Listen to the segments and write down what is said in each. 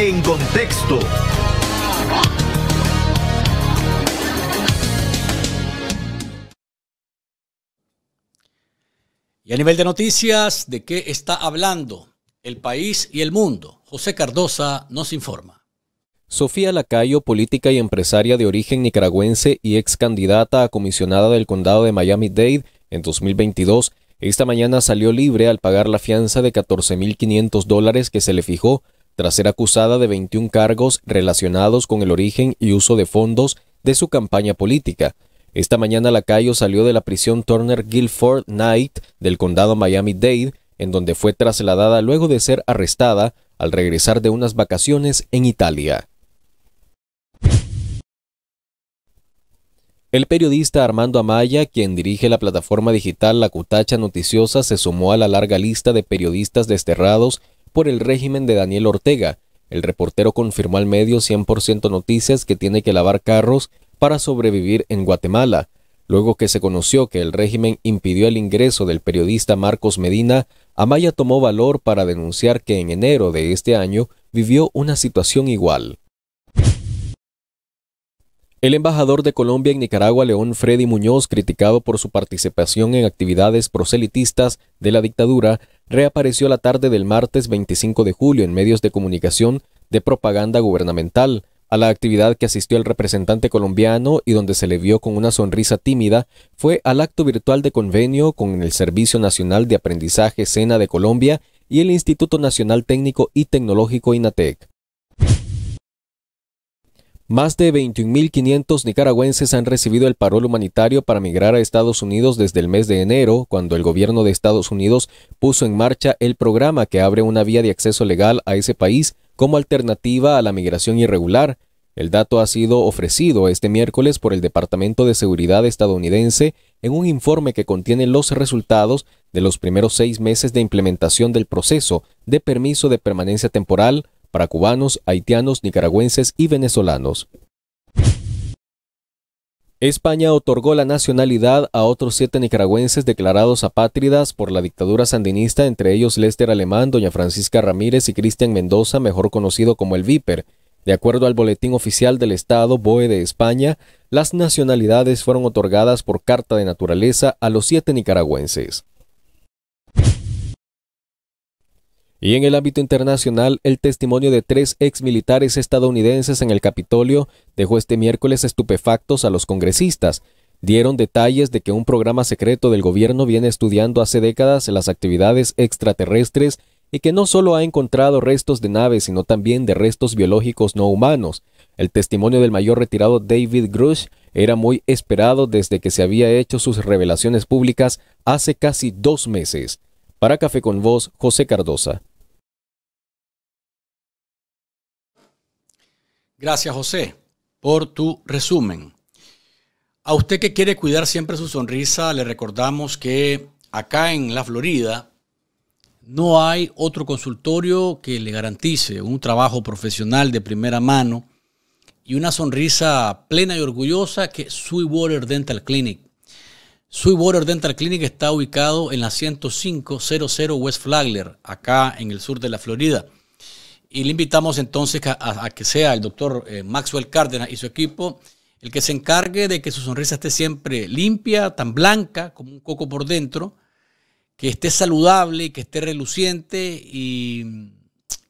en contexto. Y a nivel de noticias, ¿de qué está hablando el país y el mundo? José Cardosa nos informa. Sofía Lacayo, política y empresaria de origen nicaragüense y ex candidata a comisionada del condado de Miami-Dade en 2022, esta mañana salió libre al pagar la fianza de 14.500 dólares que se le fijó tras ser acusada de 21 cargos relacionados con el origen y uso de fondos de su campaña política. Esta mañana Lacayo salió de la prisión Turner Guilford Knight del condado Miami-Dade, en donde fue trasladada luego de ser arrestada al regresar de unas vacaciones en Italia. El periodista Armando Amaya, quien dirige la plataforma digital La Cutacha Noticiosa, se sumó a la larga lista de periodistas desterrados por el régimen de Daniel Ortega. El reportero confirmó al medio 100% Noticias que tiene que lavar carros para sobrevivir en Guatemala. Luego que se conoció que el régimen impidió el ingreso del periodista Marcos Medina, Amaya tomó valor para denunciar que en enero de este año vivió una situación igual. El embajador de Colombia en Nicaragua, León Freddy Muñoz, criticado por su participación en actividades proselitistas de la dictadura, reapareció la tarde del martes 25 de julio en medios de comunicación de propaganda gubernamental, a la actividad que asistió el representante colombiano y donde se le vio con una sonrisa tímida fue al acto virtual de convenio con el Servicio Nacional de Aprendizaje SENA de Colombia y el Instituto Nacional Técnico y Tecnológico INATEC. Más de 21.500 nicaragüenses han recibido el parol humanitario para migrar a Estados Unidos desde el mes de enero, cuando el gobierno de Estados Unidos puso en marcha el programa que abre una vía de acceso legal a ese país como alternativa a la migración irregular. El dato ha sido ofrecido este miércoles por el Departamento de Seguridad estadounidense en un informe que contiene los resultados de los primeros seis meses de implementación del proceso de permiso de permanencia temporal para cubanos, haitianos, nicaragüenses y venezolanos. España otorgó la nacionalidad a otros siete nicaragüenses declarados apátridas por la dictadura sandinista, entre ellos Lester Alemán, doña Francisca Ramírez y Cristian Mendoza, mejor conocido como el Viper. De acuerdo al Boletín Oficial del Estado BOE de España, las nacionalidades fueron otorgadas por carta de naturaleza a los siete nicaragüenses. Y en el ámbito internacional, el testimonio de tres ex militares estadounidenses en el Capitolio dejó este miércoles estupefactos a los congresistas. Dieron detalles de que un programa secreto del gobierno viene estudiando hace décadas las actividades extraterrestres y que no solo ha encontrado restos de naves, sino también de restos biológicos no humanos. El testimonio del mayor retirado David Grush era muy esperado desde que se había hecho sus revelaciones públicas hace casi dos meses. Para Café con Voz, José Cardosa. Gracias, José, por tu resumen. A usted que quiere cuidar siempre su sonrisa, le recordamos que acá en la Florida no hay otro consultorio que le garantice un trabajo profesional de primera mano y una sonrisa plena y orgullosa que Sweetwater Dental Clinic. Sweetwater Dental Clinic está ubicado en la 10500 West Flagler, acá en el sur de la Florida. Y le invitamos entonces a, que sea el doctor eh, Maxwell Cárdenas y su equipo el que se encargue de que su sonrisa esté siempre limpia, tan blanca como un coco por dentro, que esté saludable, que esté reluciente y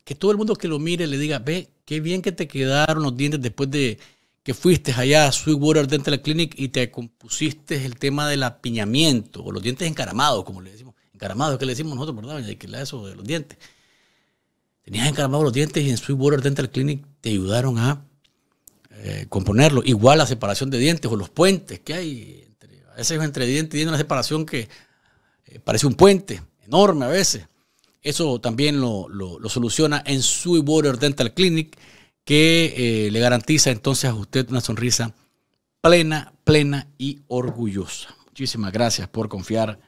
que todo el mundo que lo mire le diga, ve, qué bien que te quedaron los dientes después de que fuiste allá a Sweetwater Dental Clinic y te compusiste el tema del apiñamiento, o los dientes encaramados, como le decimos. Encaramados, que le decimos nosotros, ¿verdad? Que eso de los dientes tenías encaramados los dientes y en Sweetwater Dental Clinic te ayudaron a eh, componerlo. Igual la separación de dientes o los puentes que hay. Entre, a veces entre dientes tiene una separación que eh, parece un puente, enorme a veces. Eso también lo, soluciona en Sweetwater Dental Clinic, que eh, le garantiza entonces a usted una sonrisa plena, plena y orgullosa. Muchísimas gracias por confiar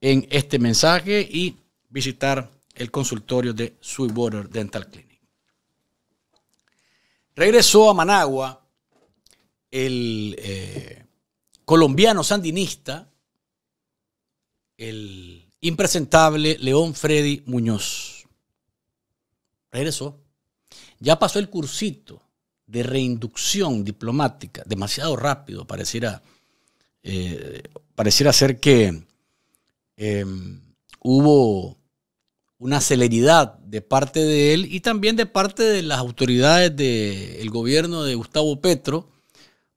en este mensaje y visitar el consultorio de Sweetwater Dental Clinic. Regresó a Managua el eh, colombiano sandinista, el impresentable León Freddy Muñoz. Regresó. ya pasó el cursito de reinducción diplomática, demasiado rápido, pareciera, eh, pareciera ser que em, hubo una celeridad de parte de él y también de parte de las autoridades del gobierno de Gustavo Petro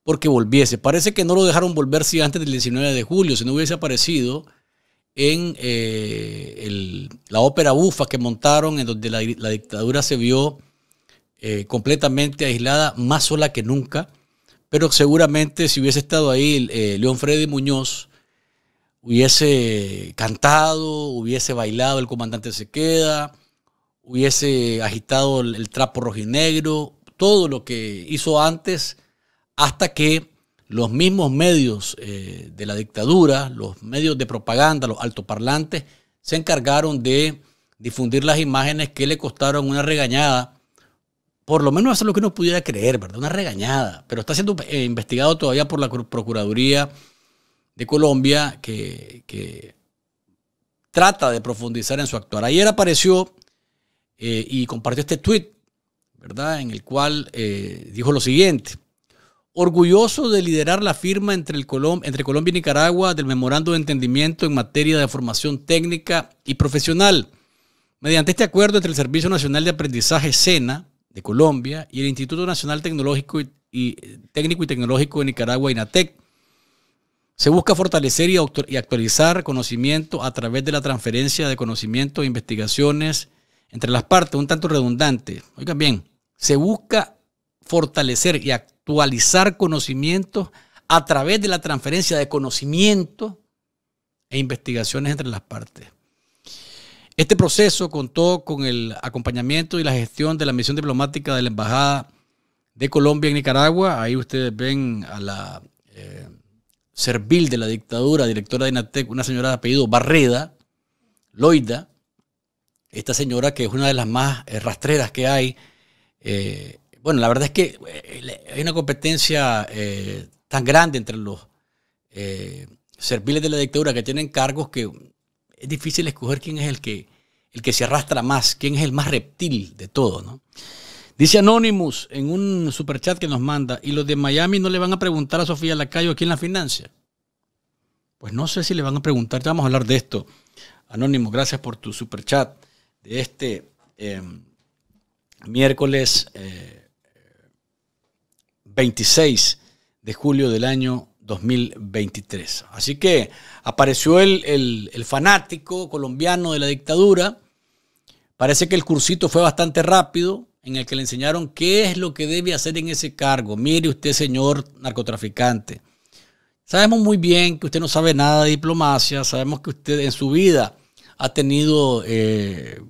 porque volviese. Parece que no lo dejaron volver si antes del 19 de julio, si no hubiese aparecido en eh, la ópera bufa que montaron, en donde la, dictadura se vio eh, completamente aislada, más sola que nunca. Pero seguramente si hubiese estado ahí eh, León Freddy Muñoz, hubiese cantado, hubiese bailado El comandante se queda, hubiese agitado el, trapo rojinegro, todo lo que hizo antes, hasta que los mismos medios eh, de la dictadura, los medios de propaganda, los altoparlantes, se encargaron de difundir las imágenes que le costaron una regañada. Por lo menos eso es lo que uno pudiera creer, ¿verdad? Una regañada. Pero está siendo eh, investigado todavía por la Procuraduría de Colombia que, trata de profundizar en su actuar. Ayer apareció eh, y compartió este tweet, ¿verdad? En el cual eh, dijo lo siguiente. Orgulloso de liderar la firma entre, el entre Colombia y Nicaragua del memorando de entendimiento en materia de formación técnica y profesional. Mediante este acuerdo entre el Servicio Nacional de Aprendizaje SENA de Colombia y el Instituto Nacional Tecnológico y, Técnico y Tecnológico de Nicaragua, INATEC, se busca fortalecer y actualizar conocimiento a través de la transferencia de conocimiento e investigaciones entre las partes, un tanto redundante. Oigan bien, se busca fortalecer y actualizar conocimiento a través de la transferencia de conocimiento e investigaciones entre las partes. Este proceso contó con el acompañamiento y la gestión de la misión diplomática de la Embajada de Colombia en Nicaragua. Ahí ustedes ven a la eh, servil de la dictadura, directora de INATEC, una señora de apellido Barreda, Loida, esta señora que es una de las más eh, rastreras que hay. Eh, bueno, la verdad es que eh, hay una competencia tan grande entre los serviles de la dictadura que tienen cargos que es difícil escoger quién es el que, el que se arrastra más, quién es el más reptil de todo, ¿no? Dice Anonymous en un superchat que nos manda, ¿y los de Miami no le van a preguntar a Sofía Lacayo quién la financia? Pues no sé si le van a preguntar, ya vamos a hablar de esto. Anónimo, gracias por tu superchat de este em, miércoles 26 eh, de julio del año 2023. Así que apareció el, el fanático colombiano de la dictadura. Parece que el cursito fue bastante rápido en el que le enseñaron qué es lo que debe hacer en ese cargo. Mire usted, señor narcotraficante. Sabemos muy bien que usted no sabe nada de diplomacia, sabemos que usted en su vida ha tenido eh,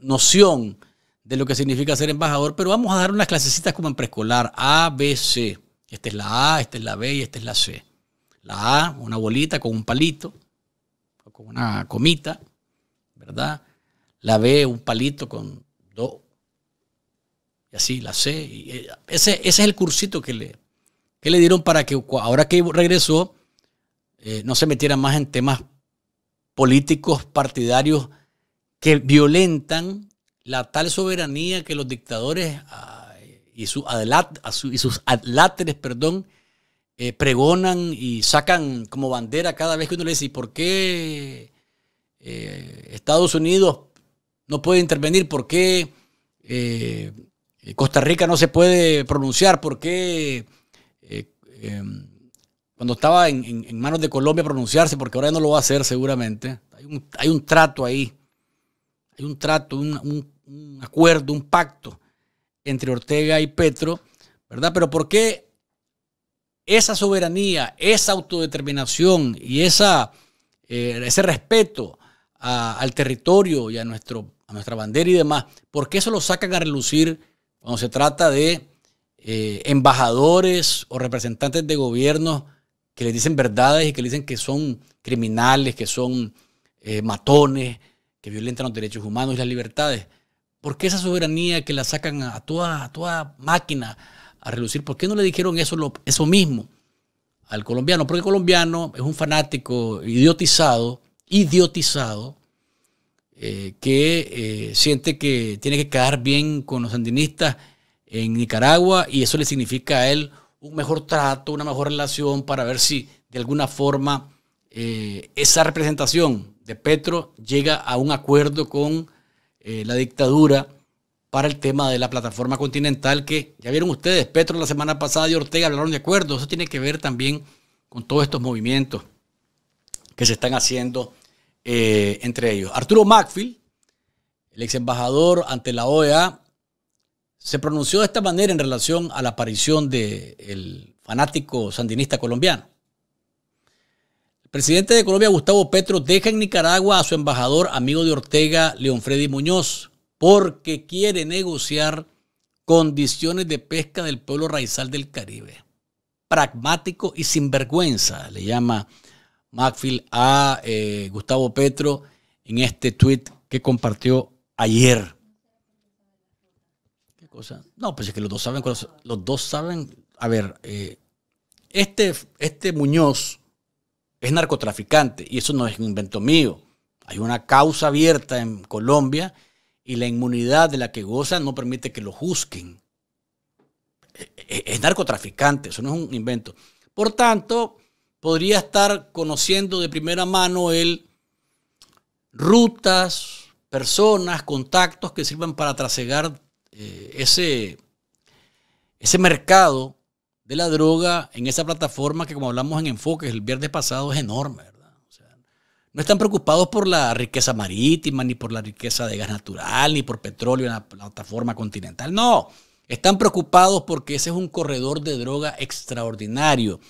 noción de lo que significa ser embajador, pero vamos a dar unas clasecitas como en preescolar, A, B, C. Esta es la A, esta es la B y esta es la C. La A, una bolita con un palito, con una comita, ¿verdad? La B, un palito con dos y así la sé. Eh, ese, ese es el cursito que le, que le dieron para que ahora que regresó eh, no se metiera más en temas políticos partidarios que violentan la tal soberanía que los dictadores ah, y, su y, sus adláteres perdón, eh, pregonan y sacan como bandera cada vez que uno le dice, ¿y por qué Estados Unidos no puede intervenir? ¿Por qué Costa Rica no se puede pronunciar porque eh, em, cuando estaba en, manos de Colombia pronunciarse, porque ahora no lo va a hacer seguramente. Hay un, trato ahí, hay un trato, un, acuerdo, un pacto entre Ortega y Petro, ¿verdad? Pero ¿por qué esa soberanía, esa autodeterminación y esa, eh, ese respeto al territorio y a, nuestro, a nuestra bandera y demás, ¿por qué eso lo sacan a relucir? Cuando se trata de eh, embajadores o representantes de gobierno que les dicen verdades y que dicen que son criminales, que son eh, matones, que violentan los derechos humanos y las libertades. ¿Por qué esa soberanía que la sacan a toda, toda máquina a relucir? ¿Por qué no le dijeron eso, eso mismo al colombiano? Porque el colombiano es un fanático idiotizado, idiotizado, eh, que eh, siente que tiene que quedar bien con los sandinistas en Nicaragua y eso le significa a él un mejor trato, una mejor relación para ver si de alguna forma esa representación de Petro llega a un acuerdo con la dictadura para el tema de la plataforma continental que ya vieron ustedes, Petro la semana pasada y Ortega hablaron de acuerdo. Eso tiene que ver también con todos estos movimientos que se están haciendo eh, entre ellos. Arturo Macfield, el ex embajador ante la OEA, se pronunció de esta manera en relación a la aparición del fanático sandinista colombiano. El presidente de Colombia, Gustavo Petro, deja en Nicaragua a su embajador, amigo de Ortega, León Freddy Muñoz, porque quiere negociar condiciones de pesca del pueblo raizal del Caribe. Pragmático y sinvergüenza, le llama Macfield a eh, Gustavo Petro en este tweet que compartió ayer. ¿Qué cosa? No, pues es que los dos saben, los dos saben, a ver, eh, este, este Muñoz es narcotraficante y eso no es un invento mío. Hay una causa abierta en Colombia y la inmunidad de la que goza no permite que lo juzguen. E, e, es narcotraficante, eso no es un invento. Por tanto, podría estar conociendo de primera mano él rutas, personas, contactos que sirvan para trasegar eh, ese, ese mercado de la droga en esa plataforma que como hablamos en Enfoque el viernes pasado es enorme no están preocupados por la riqueza marítima, ni por la riqueza de gas natural, ni por petróleo en la plataforma continental. No, están preocupados porque ese es un corredor de droga extraordinario.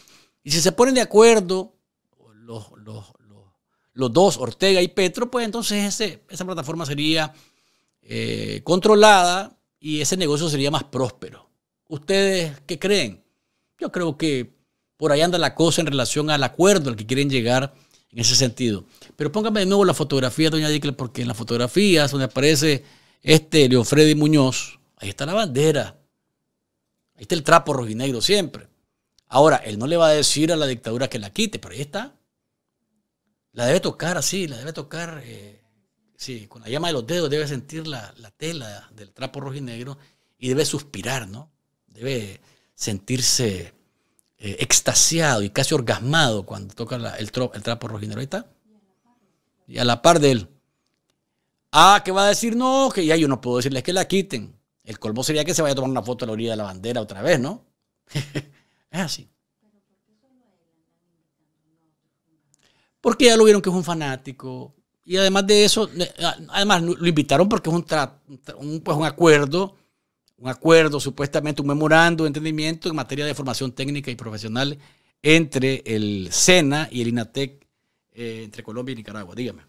Y si se ponen de acuerdo los, dos, Ortega y Petro, pues entonces esa plataforma sería eh, controlada y ese negocio sería más próspero. ¿Ustedes qué creen? Yo creo que por ahí anda la cosa en relación al acuerdo al que quieren llegar en ese sentido. Pero póngame de nuevo la fotografía, doña Dickel, porque en las fotografías donde aparece este Leo Freddy Muñoz, ahí está la bandera. Ahí está el trapo rojinegro siempre. Ahora, él no le va a decir a la dictadura que la quite, pero ahí está. La debe tocar así, la debe tocar, eh, sí, con la llama de los dedos debe sentir la, la tela del trapo rojinegro y debe suspirar, ¿no? Debe sentirse eh, extasiado y casi orgasmado cuando toca el, trapo rojinero. Ahí está. Y a la par de él. Ah, que va a decir no, que ya yo no puedo decirles que la quiten. El colmo sería que se vaya a tomar una foto a la orilla de la bandera otra vez, ¿no? es así. Porque ya lo vieron que es un fanático. Y además de eso, además lo invitaron porque es un, pues un acuerdo un acuerdo, supuestamente un memorando de entendimiento en materia de formación técnica y profesional entre el SENA y el INATEC eh, entre Colombia y Nicaragua. Dígame.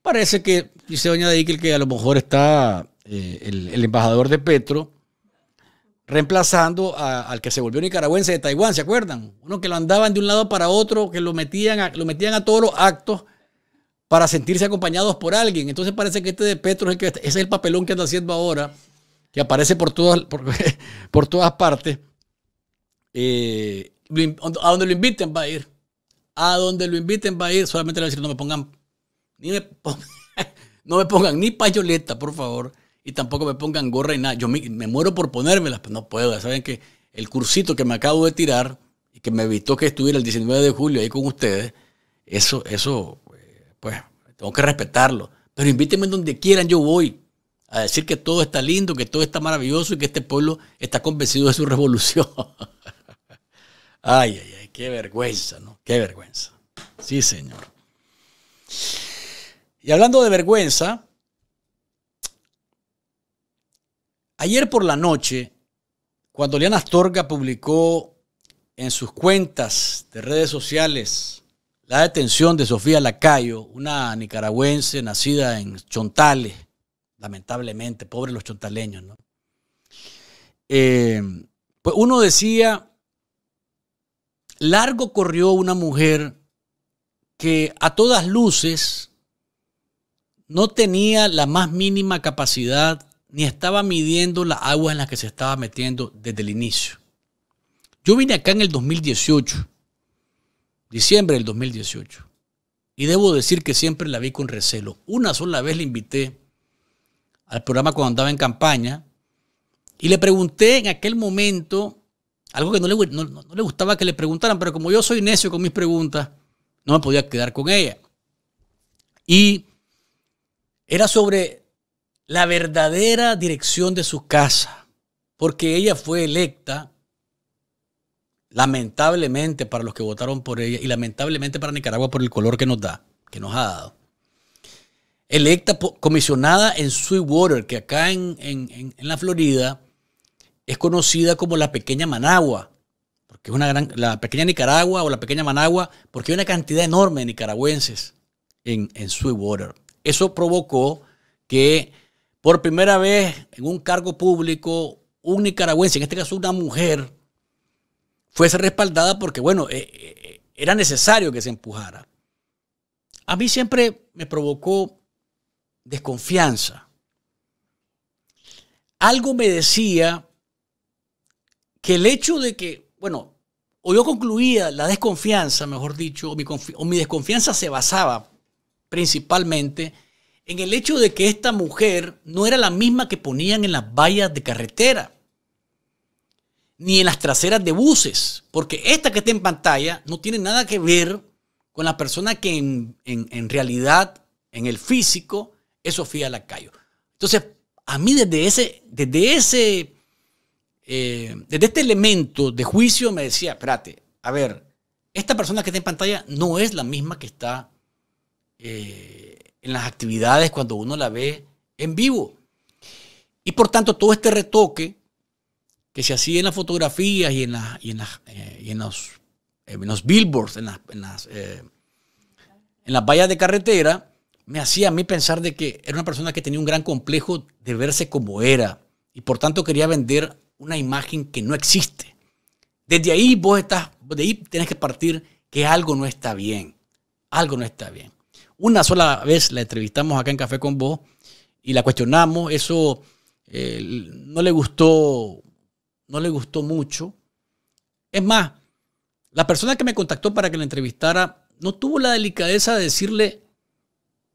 Parece que, dice doña Dickel, que a lo mejor está eh, el, embajador de Petro reemplazando al que se volvió nicaragüense de Taiwán, ¿se acuerdan? Uno que lo andaban de un lado para otro, que lo metían lo metían a todos los actos para sentirse acompañados por alguien. Entonces parece que este de Petro es el que es el papelón que anda haciendo ahora, que aparece por todas, por, todas partes. Eh, a donde lo inviten va a ir. A donde lo inviten va a ir. Solamente le voy a decir, no me pongan, ni me no me pongan ni payoleta, por favor. Y tampoco me pongan gorra y nada. Yo me, muero por ponérmelas, pero no puedo. Saben que el cursito que me acabo de tirar y que me evitó que estuviera el 19 de julio ahí con ustedes, eso, eso pues tengo que respetarlo. Pero invítenme donde quieran, yo voy a decir que todo está lindo, que todo está maravilloso y que este pueblo está convencido de su revolución. ay, ay, ay, qué vergüenza, ¿no? Qué vergüenza. Sí, señor. Y hablando de vergüenza, ayer por la noche, cuando Liana Astorga publicó en sus cuentas de redes sociales la detención de Sofía Lacayo, una nicaragüense nacida en Chontales, lamentablemente, pobres los chontaleños, ¿no? Eh, pues uno decía, largo corrió una mujer que a todas luces no tenía la más mínima capacidad ni estaba midiendo la agua en la que se estaba metiendo desde el inicio. Yo vine acá en el 2018 diciembre del 2018. Y debo decir que siempre la vi con recelo. Una sola vez le invité al programa cuando andaba en campaña y le pregunté en aquel momento algo que no le, no le gustaba que le preguntaran, pero como yo soy necio con mis preguntas, no me podía quedar con ella. Y era sobre la verdadera dirección de su casa, porque ella fue electa lamentablemente para los que votaron por ella y lamentablemente para Nicaragua por el color que nos da, que nos ha dado. Electa comisionada en Sweetwater, que acá en, en, la Florida es conocida como la pequeña Managua, porque es una gran, la pequeña Nicaragua o la pequeña Managua, porque hay una cantidad enorme de nicaragüenses en, en Sweetwater. Eso provocó que por primera vez en un cargo público, un nicaragüense, en este caso una mujer, fuese respaldada porque, bueno, eh, eh, era necesario que se empujara. A mí siempre me provocó desconfianza. Algo me decía que el hecho de que, bueno, o yo concluía la desconfianza, mejor dicho, o mi, mi desconfianza se basaba principalmente en el hecho de que esta mujer no era la misma que ponían en las vallas de carretera ni en las traseras de buses, porque esta que está en pantalla no tiene nada que ver con la persona que en, realidad, en el físico, es Sofía Lacayo. Entonces, a mí desde ese, desde ese, eh, desde este elemento de juicio me decía, espérate, a ver, esta persona que está en pantalla no es la misma que está eh, en las actividades cuando uno la ve en vivo. Y por tanto, todo este retoque que se hacía en las fotografías y en, y en, eh, y en, los, en los, billboards, en las, en las, eh, en las vallas de carretera, me hacía a mí pensar de que era una persona que tenía un gran complejo de verse como era y por tanto quería vender una imagen que no existe. Desde ahí vos estás, de ahí tienes que partir que algo no está bien, algo no está bien. Una sola vez la entrevistamos acá en Café con vos y la cuestionamos, eso eh, no le gustó no le gustó mucho. Es más, la persona que me contactó para que la entrevistara no tuvo la delicadeza de decirle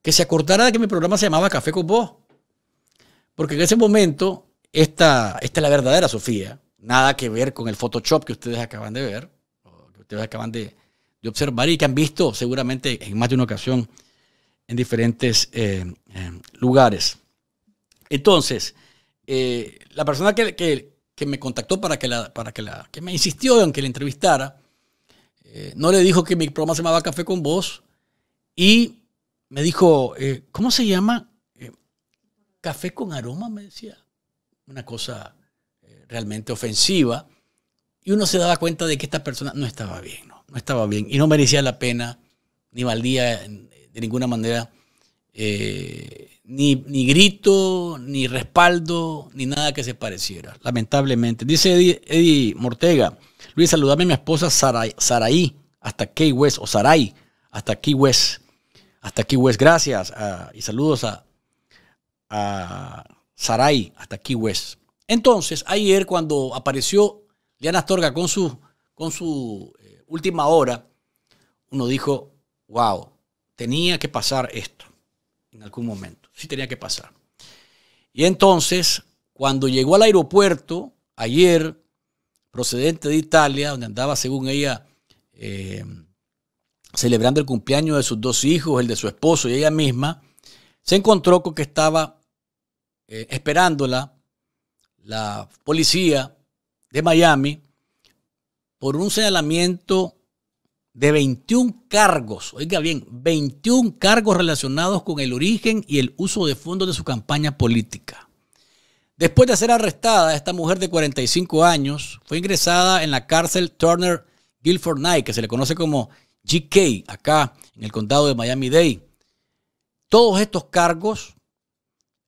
que se acordara de que mi programa se llamaba Café con Vos. Porque en ese momento, esta, esta es la verdadera Sofía. Nada que ver con el Photoshop que ustedes acaban de ver, que ustedes acaban de, observar y que han visto seguramente en más de una ocasión en diferentes eh, eh, lugares. Entonces, eh, la persona que, que me contactó para que la, para que la, que me insistió en que la entrevistara, eh, no le dijo que mi programa se llamaba Café con Vos y me dijo, eh, ¿cómo se llama? Eh, Café con aroma, me decía. Una cosa realmente ofensiva. Y uno se daba cuenta de que esta persona no estaba bien, no, no estaba bien. Y no merecía la pena, ni valía de ninguna manera ni, grito, ni respaldo, ni nada que se pareciera, lamentablemente. Dice Eddie, Mortega, Luis, saludame a mi esposa Saraí, hasta Key West, o Saray, hasta Key West. Hasta Key West, gracias. Ah, y saludos a, a Saray, hasta Key West. Entonces, ayer cuando apareció Liana Astorga con su, con su eh, última hora, uno dijo, wow, tenía que pasar esto en algún momento. Sí tenía que pasar. Y entonces, cuando llegó al aeropuerto, ayer, procedente de Italia, donde andaba, según ella, eh, celebrando el cumpleaños de sus dos hijos, el de su esposo y ella misma, se encontró con que estaba eh, esperándola la policía de Miami por un señalamiento de 21 cargos, oiga bien, 21 cargos relacionados con el origen y el uso de fondos de su campaña política. Después de ser arrestada, esta mujer de 45 años fue ingresada en la cárcel Turner Guilford Knight, que se le conoce como GK, acá en el condado de Miami-Dade. Todos estos cargos,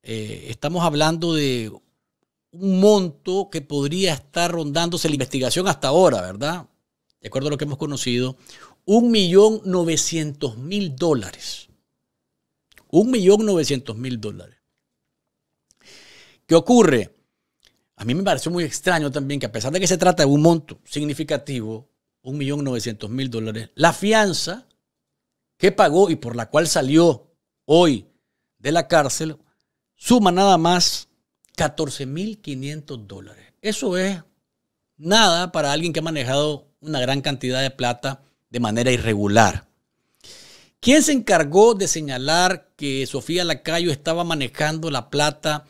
eh, estamos hablando de un monto que podría estar rondándose la investigación hasta ahora, ¿verdad? De acuerdo a lo que hemos conocido, un millón novecientos mil dólares. Un millón novecientos mil dólares. ¿Qué ocurre? A mí me pareció muy extraño también que a pesar de que se trata de un monto significativo, 1.900.000 dólares. La fianza que pagó y por la cual salió hoy de la cárcel suma nada más 14.500 dólares. Eso es nada para alguien que ha manejado una gran cantidad de plata de manera irregular. ¿Quién se encargó de señalar que Sofía Lacayo estaba manejando la plata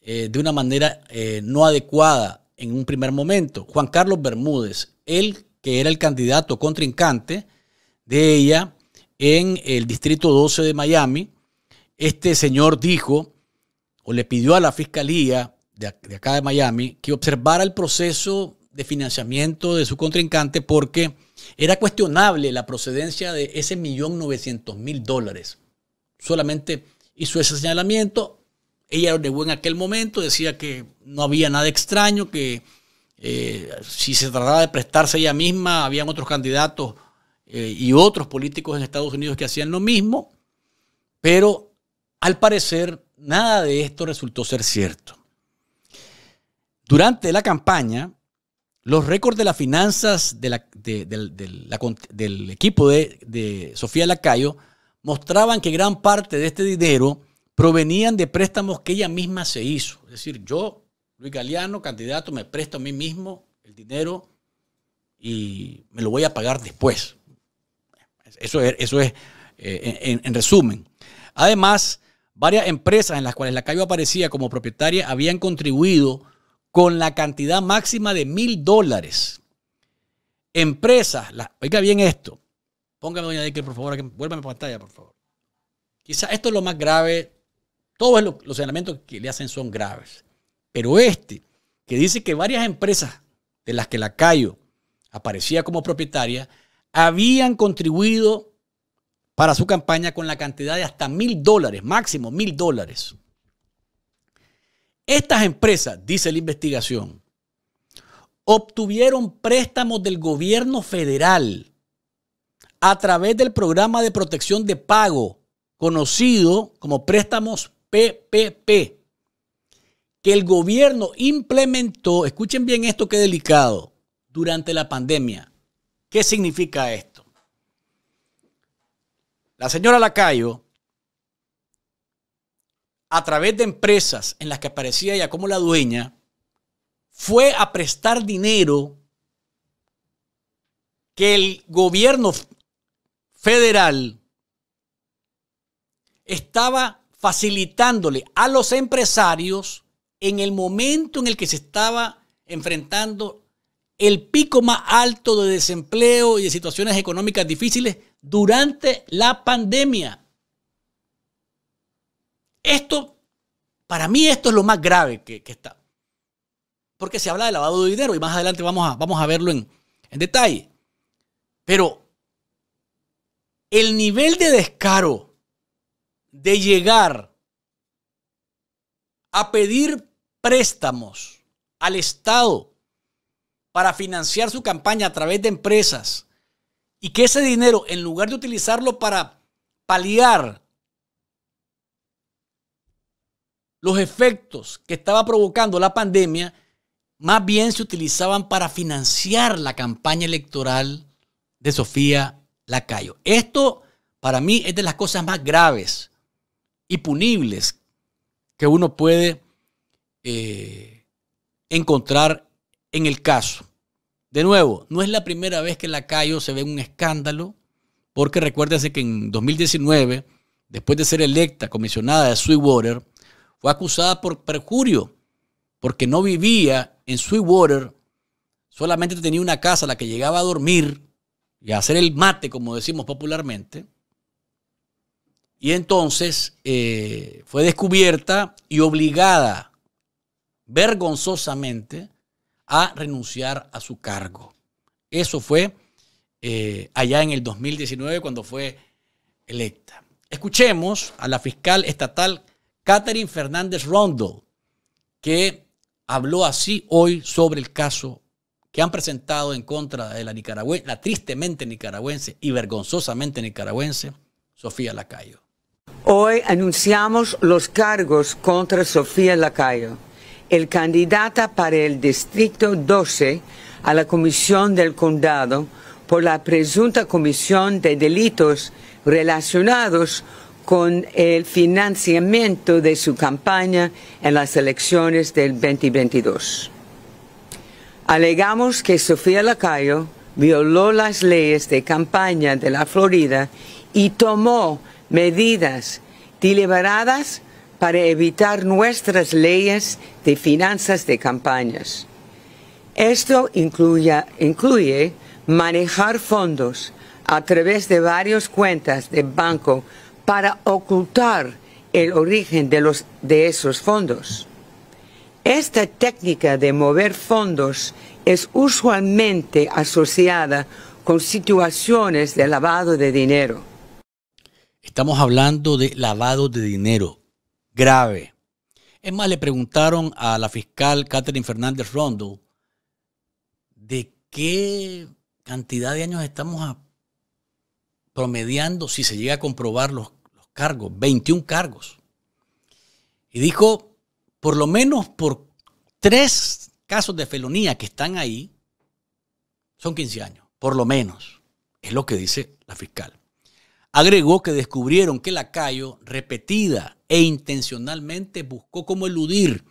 eh, de una manera eh, no adecuada en un primer momento? Juan Carlos Bermúdez, él que era el candidato contrincante de ella en el Distrito 12 de Miami. Este señor dijo o le pidió a la Fiscalía de acá de Miami que observara el proceso de financiamiento de su contrincante porque era cuestionable la procedencia de ese millón novecientos mil dólares. Solamente hizo ese señalamiento. Ella lo negó en aquel momento, decía que no había nada extraño, que eh, si se trataba de prestarse ella misma, habían otros candidatos eh, y otros políticos en Estados Unidos que hacían lo mismo, pero al parecer nada de esto resultó ser cierto. Durante la campaña, los récords de las finanzas del equipo de, Sofía Lacayo mostraban que gran parte de este dinero provenían de préstamos que ella misma se hizo. Es decir, yo, Luis Galeano, candidato, me presto a mí mismo el dinero y me lo voy a pagar después. Eso es, eso es eh, en, resumen. Además, varias empresas en las cuales Lacayo aparecía como propietaria habían contribuido con la cantidad máxima de mil dólares. Empresas, oiga bien esto. Póngame, doña Dicker, por favor, vuélvame a pantalla, por favor. Quizá esto es lo más grave. Todos los señalamientos que le hacen son graves. Pero este, que dice que varias empresas de las que la Cayo aparecía como propietaria, habían contribuido para su campaña con la cantidad de hasta mil dólares, máximo mil dólares. Estas empresas, dice la investigación, obtuvieron préstamos del gobierno federal a través del programa de protección de pago, conocido como préstamos PPP, que el gobierno implementó, escuchen bien esto que delicado, durante la pandemia. ¿Qué significa esto? La señora Lacayo a través de empresas en las que aparecía ella como la dueña, fue a prestar dinero que el gobierno federal estaba facilitándole a los empresarios en el momento en el que se estaba enfrentando el pico más alto de desempleo y de situaciones económicas difíciles durante la pandemia. Esto, para mí esto es lo más grave que, está. Porque se habla de lavado de dinero y más adelante vamos a, vamos a verlo en, en detalle. Pero el nivel de descaro de llegar a pedir préstamos al Estado para financiar su campaña a través de empresas y que ese dinero, en lugar de utilizarlo para paliar los efectos que estaba provocando la pandemia más bien se utilizaban para financiar la campaña electoral de Sofía Lacayo. Esto para mí es de las cosas más graves y punibles que uno puede eh, encontrar en el caso. De nuevo, no es la primera vez que Lacayo se ve un escándalo, porque recuérdense que en 2019, después de ser electa comisionada de Sweetwater, fue acusada por perjurio porque no vivía en Sweetwater, solamente tenía una casa a la que llegaba a dormir y a hacer el mate, como decimos popularmente. Y entonces eh, fue descubierta y obligada vergonzosamente a renunciar a su cargo. Eso fue eh, allá en el 2019 cuando fue electa. Escuchemos a la fiscal estatal Catherine Fernández Rondo, que habló así hoy sobre el caso que han presentado en contra de la nicaragüense, la tristemente nicaragüense y vergonzosamente nicaragüense, Sofía Lacayo. Hoy anunciamos los cargos contra Sofía Lacayo, el candidata para el Distrito 12 a la Comisión del Condado por la presunta comisión de delitos relacionados con el financiamiento de su campaña en las elecciones del 2022. Alegamos que Sofía Lacayo violó las leyes de campaña de la Florida y tomó medidas deliberadas para evitar nuestras leyes de finanzas de campañas. Esto incluye, incluye manejar fondos a través de varias cuentas de banco para ocultar el origen de, los, de esos fondos. Esta técnica de mover fondos es usualmente asociada con situaciones de lavado de dinero. Estamos hablando de lavado de dinero grave. Es más, le preguntaron a la fiscal Catherine Fernández Rondo de qué cantidad de años estamos promediando si se llega a comprobar los, los cargos, 21 cargos. Y dijo, por lo menos por tres casos de felonía que están ahí, son 15 años, por lo menos. Es lo que dice la fiscal. Agregó que descubrieron que Lacayo, repetida e intencionalmente, buscó cómo eludir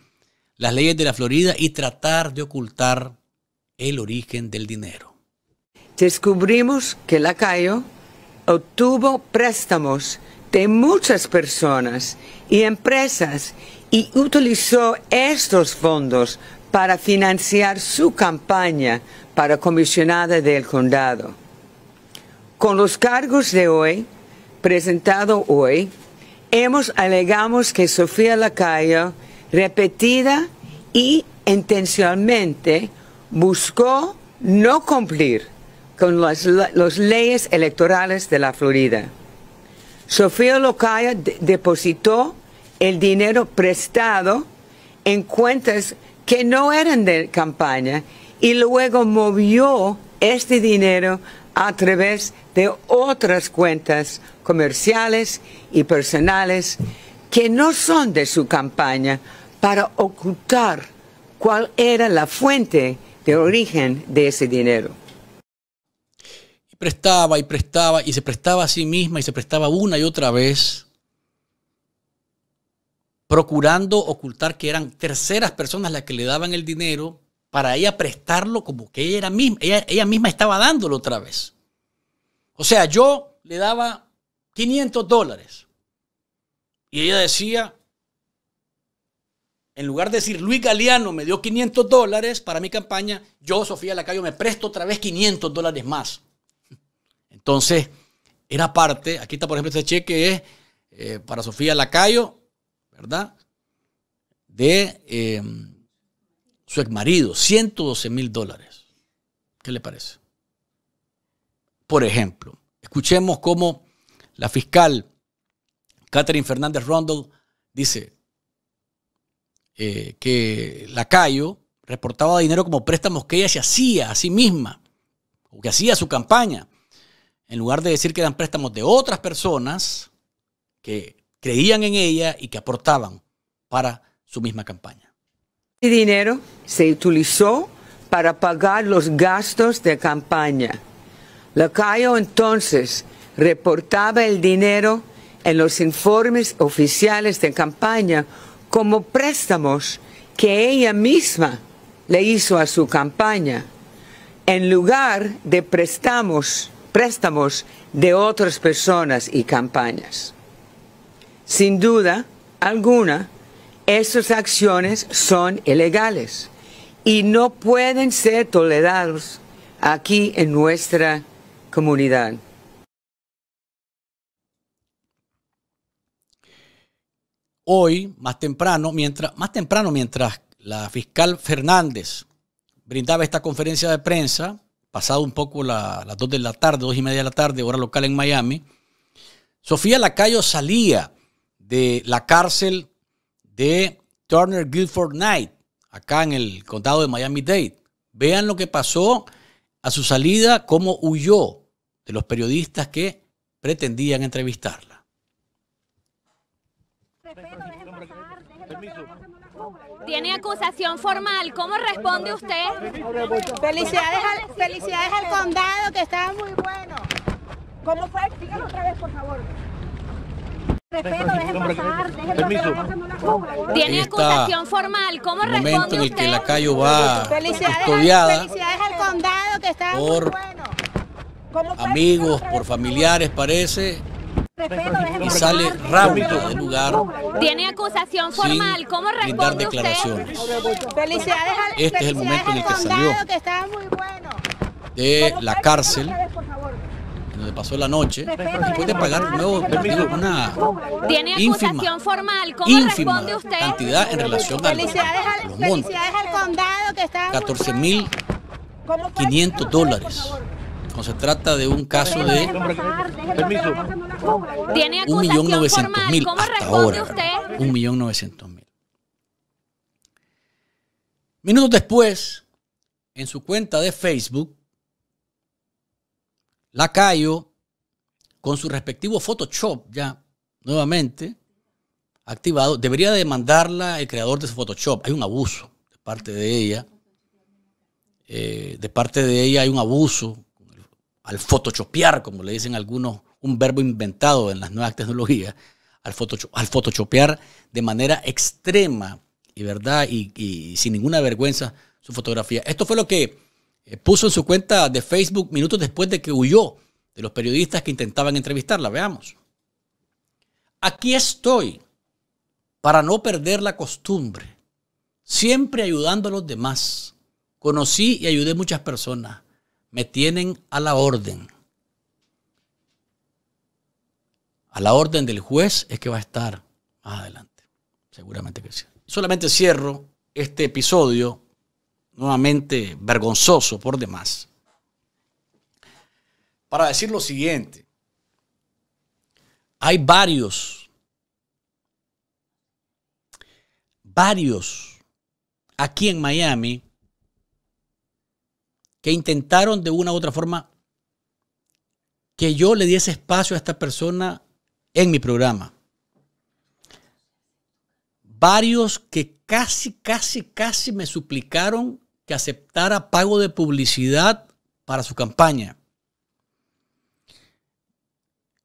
las leyes de la Florida y tratar de ocultar el origen del dinero. Descubrimos que Lacayo obtuvo préstamos de muchas personas y empresas y utilizó estos fondos para financiar su campaña para comisionada del condado. Con los cargos de hoy, presentado hoy, hemos alegamos que Sofía Lacayo, repetida y intencionalmente, buscó no cumplir con las, leyes electorales de la Florida. Sofía Lacayo depositó el dinero prestado en cuentas que no eran de campaña y luego movió este dinero a través de otras cuentas comerciales y personales que no son de su campaña para ocultar cuál era la fuente de origen de ese dinero. Prestaba y prestaba y se prestaba a sí misma y se prestaba una y otra vez procurando ocultar que eran terceras personas las que le daban el dinero para ella prestarlo como que ella, era misma, ella, misma estaba dándolo otra vez. O sea, yo le daba 500 dólares y ella decía, en lugar de decir Luis Galeano me dio 500 dólares para mi campaña, yo, Sofía Lacayo, me presto otra vez 500 dólares más. Entonces, era parte, aquí está por ejemplo este cheque, es eh, para Sofía Lacayo, ¿verdad? De eh, su exmarido, 112 mil dólares. ¿Qué le parece? Por ejemplo, escuchemos cómo la fiscal Catherine Fernández Rondell dice eh, que Lacayo reportaba dinero como préstamos que ella se hacía a sí misma o que hacía su campaña. En lugar de decir que eran préstamos de otras personas que creían en ella y que aportaban para su misma campaña. El dinero se utilizó para pagar los gastos de campaña. Lacayo entonces reportaba el dinero en los informes oficiales de campaña como préstamos que ella misma le hizo a su campaña, en lugar de préstamos, préstamos de otras personas y campañas. Sin duda alguna, estas acciones son ilegales y no pueden ser tolerados aquí en nuestra comunidad. Hoy, más temprano, mientras, más temprano, mientras la fiscal Fernández brindaba esta conferencia de prensa, pasado un poco las dos de la tarde, dos y media de la tarde, hora local en Miami, Sofía Lacayo salía de la cárcel de Turner Guilford Knight, acá en el condado de Miami-Dade. Vean lo que pasó a su salida, cómo huyó de los periodistas que pretendían entrevistarla. Tiene acusación formal. ¿Cómo responde usted? Felicidades al, felicidades al condado, que estaba muy bueno. ¿Cómo fue? Dígalo otra vez, por favor. Respeto, dejen pasar, dejen Permiso. pasar. Tiene está acusación formal. ¿Cómo momento responde en el que usted? la Cayo va Felicidades, al, custodiada felicidades al condado, que estaba por muy bueno. ¿Cómo fue? amigos, por familiares, parece, y sale rápido del lugar Tiene acusación formal. ¿Cómo responde usted? declaraciones Felicidades al, Este es el momento en el al que salió. condado, que estaba muy bueno. de ¿Cómo la cárcel, donde pasó la noche, después de pagar pasar, nuevo, digo, una Tiene ínfima, acusación formal. ¿Cómo ínfima responde usted? cantidad en relación a Felicidades, a al, los montos. felicidades al condado, que estaba muy 14 bueno. mil ¿Cómo fue? 500 Dígalo otra vez, dólares. Se trata de un caso de Permiso. Tiene un millón acusación novecientos formal. mil ¿Cómo hasta ahora. usted? Un millón novecientos mil. Minutos después, en su cuenta de Facebook, Lacayo, con su respectivo Photoshop ya nuevamente activado, debería demandarla el creador de su Photoshop. Hay un abuso de parte de ella. Eh, de parte de ella hay un abuso al photoshopear, como le dicen algunos, un verbo inventado en las nuevas tecnologías, al, al de manera extrema y verdad y, y sin ninguna vergüenza su fotografía. Esto fue lo que eh, puso en su cuenta de Facebook minutos después de que huyó de los periodistas que intentaban entrevistarla. Veamos. Aquí estoy para no perder la costumbre, siempre ayudando a los demás. Conocí y ayudé muchas personas. Me tienen a la orden. A la orden del juez es que va a estar más adelante. Seguramente que sí. Solamente cierro este episodio, nuevamente vergonzoso por demás, para decir lo siguiente. Hay varios, varios aquí en Miami que intentaron de una u otra forma que yo le diese espacio a esta persona en mi programa. Varios que casi, casi, casi me suplicaron que aceptara pago de publicidad para su campaña.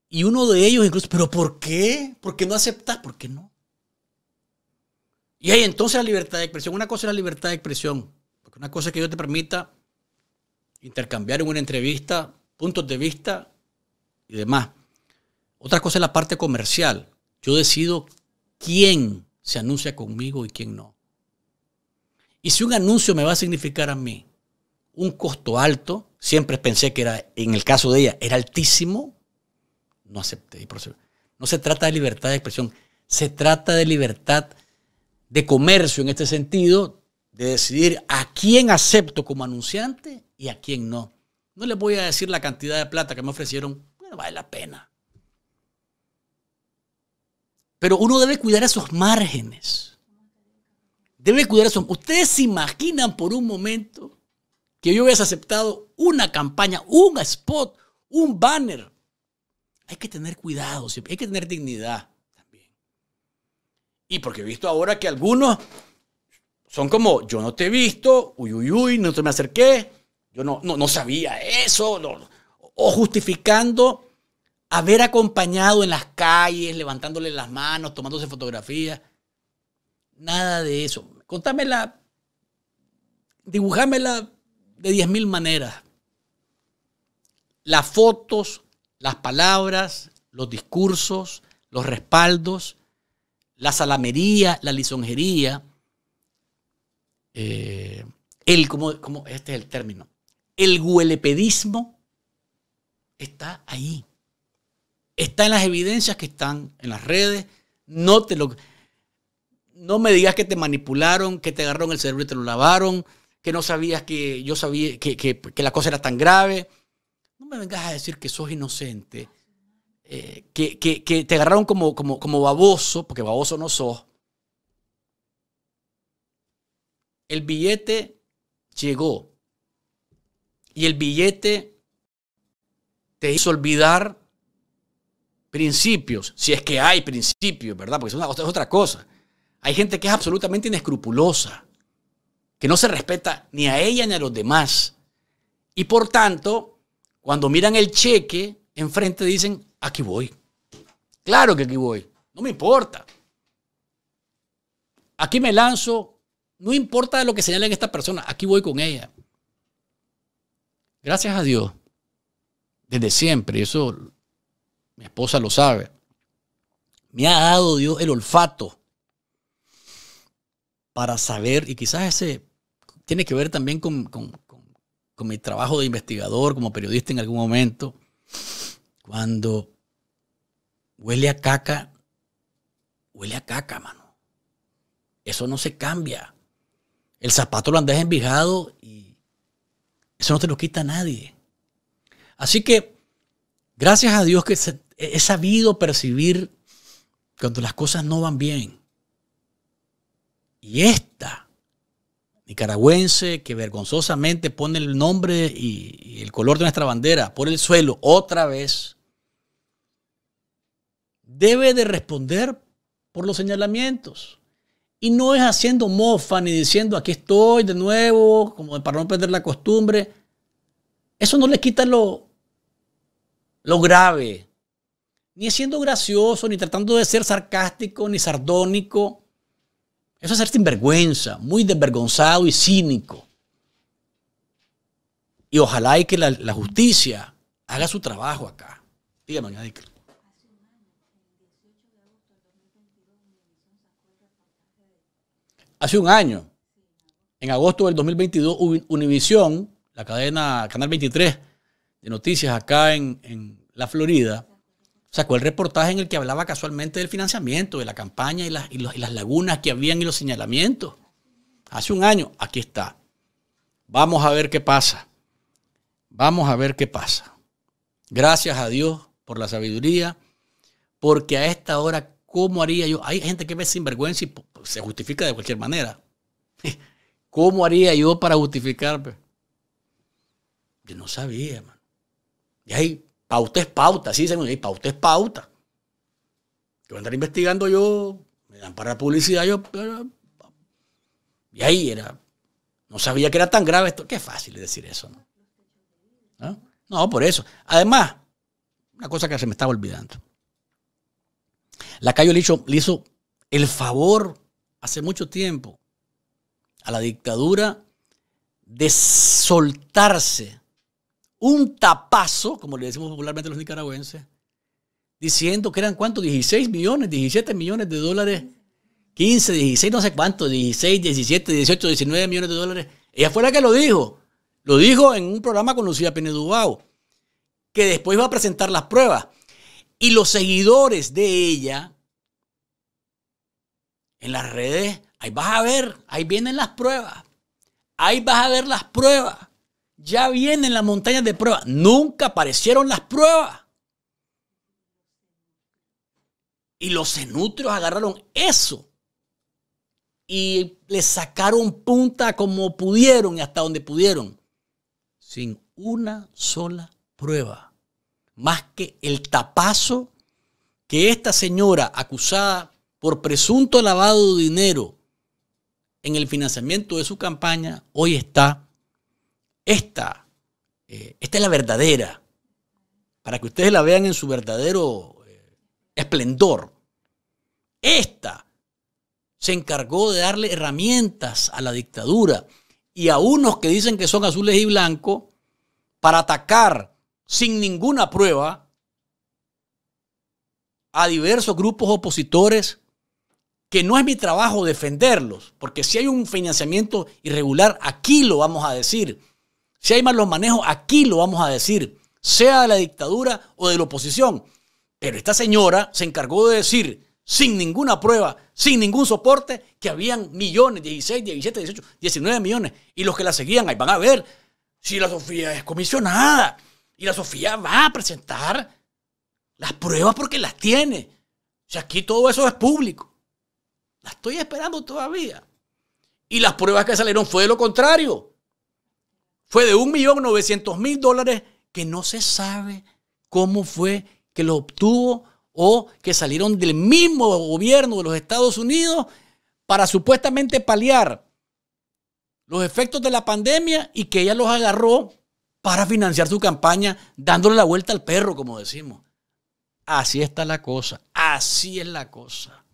Y uno de ellos incluso, ¿pero por qué? ¿Por qué no aceptas? ¿Por qué no? Y ahí entonces la libertad de expresión. Una cosa es la libertad de expresión. Porque una cosa es que yo te permita intercambiar en una entrevista puntos de vista y demás. Otra cosa es la parte comercial. Yo decido quién se anuncia conmigo y quién no. Y si un anuncio me va a significar a mí un costo alto, siempre pensé que era, en el caso de ella, era altísimo, no acepté. No se trata de libertad de expresión, se trata de libertad de comercio en este sentido, de decidir a quién acepto como anunciante y a quién no. No les voy a decir la cantidad de plata que me ofrecieron, vale la pena. Pero uno debe cuidar esos márgenes. Debe cuidar esos. Ustedes se imaginan por un momento que yo hubiese aceptado una campaña, un spot, un banner. Hay que tener cuidado, hay que tener dignidad también. Y porque he visto ahora que algunos son como, yo no te he visto, uy, uy, uy, no te me acerqué, yo no, no, no sabía eso, o justificando haber acompañado en las calles, levantándole las manos, tomándose fotografías. Nada de eso. Contámela, dibujámela de 10 mil maneras. Las fotos, las palabras, los discursos, los respaldos, la salamería, la lisonjería, eh, el, como, este es el término, el huelepedismo está ahí. Está en las evidencias que están en las redes. No te lo. No me digas que te manipularon, que te agarraron el cerebro y te lo lavaron, que no sabías que yo sabía que, que, que la cosa era tan grave. No me vengas a decir que sos inocente, eh, que, que, que, te agarraron como, como, como baboso, porque baboso no sos. El billete llegó. Y el billete te hizo olvidar principios, si es que hay principios, ¿verdad? Porque es, una, es otra cosa. Hay gente que es absolutamente inescrupulosa, que no se respeta ni a ella ni a los demás. Y por tanto, cuando miran el cheque, enfrente dicen, aquí voy. Claro que aquí voy. No me importa. Aquí me lanzo. No importa lo que señalen esta persona. Aquí voy con ella. Gracias a Dios. Desde siempre. Eso mi esposa lo sabe. Me ha dado Dios el olfato para saber, y quizás ese tiene que ver también con, con, con mi trabajo de investigador, como periodista en algún momento, cuando huele a caca, huele a caca, mano. Eso no se cambia. El zapato lo andas envijado y eso no te lo quita nadie. Así que, gracias a Dios que he sabido percibir cuando las cosas no van bien. Y esta nicaragüense que vergonzosamente pone el nombre y, el color de nuestra bandera por el suelo otra vez, debe de responder por los señalamientos. Y no es haciendo mofa ni diciendo aquí estoy de nuevo, como para no perder la costumbre. Eso no le quita lo, lo grave. Ni siendo gracioso, ni tratando de ser sarcástico, ni sardónico. Eso es ser sinvergüenza, muy desvergonzado y cínico. Y ojalá y que la, justicia haga su trabajo acá. Dígame, doña Hace un año, en agosto del 2022, Univisión, la cadena Canal 23 de noticias acá en, en la Florida, sacó el reportaje en el que hablaba casualmente del financiamiento, de la campaña y las, y las lagunas que habían y los señalamientos. Hace un año, aquí está. Vamos a ver qué pasa. Vamos a ver qué pasa. Gracias a Dios por la sabiduría, porque a esta hora, ¿cómo haría yo? Hay gente que ve sinvergüenza y se justifica de cualquier manera. ¿Cómo haría yo para justificarme? Yo no sabía, man. Y ahí Pauta es pauta, sí, señor. Y pauta es pauta. Que voy a andar investigando yo, me dan para publicidad, yo. Y ahí era. No sabía que era tan grave esto. Qué fácil decir eso, ¿no? ¿Ah? ¿No? por eso. Además, una cosa que se me estaba olvidando. La Cayo le hizo, le hizo el favor hace mucho tiempo a la dictadura de soltarse un tapazo, como le decimos popularmente a los nicaragüenses, diciendo que eran cuántos, 16 millones, 17 millones de dólares, 15, 16, no sé cuánto, 16, 17, 18, 19 millones de dólares. Ella fue la que lo dijo. Lo dijo en un programa con Lucía Penedubao, que después iba a presentar las pruebas. Y los seguidores de ella en las redes, ahí vas a ver, ahí vienen las pruebas. Ahí vas a ver las pruebas. Ya vienen las montañas de pruebas. Nunca aparecieron las pruebas. Y los cenutrios agarraron eso. Y le sacaron punta como pudieron y hasta donde pudieron. Sin una sola prueba. Más que el tapazo que esta señora acusada por presunto lavado de dinero en el financiamiento de su campaña hoy está esta, eh, esta es la verdadera, para que ustedes la vean en su verdadero eh, esplendor. Esta se encargó de darle herramientas a la dictadura y a unos que dicen que son azules y blancos para atacar sin ninguna prueba a diversos grupos opositores que no es mi trabajo defenderlos, porque si hay un financiamiento irregular, aquí lo vamos a decir. Si hay malos manejos, aquí lo vamos a decir, sea de la dictadura o de la oposición. Pero esta señora se encargó de decir, sin ninguna prueba, sin ningún soporte, que habían millones, 16, 17, 18, 19 millones. Y los que la seguían, ahí van a ver si la Sofía es comisionada. Y la Sofía va a presentar las pruebas porque las tiene. O sea, aquí todo eso es público. La estoy esperando todavía. Y las pruebas que salieron fue de lo contrario fue de 1.900.000 dólares que no se sabe cómo fue que lo obtuvo o que salieron del mismo gobierno de los Estados Unidos para supuestamente paliar los efectos de la pandemia y que ella los agarró para financiar su campaña dándole la vuelta al perro, como decimos. Así está la cosa, así es la cosa.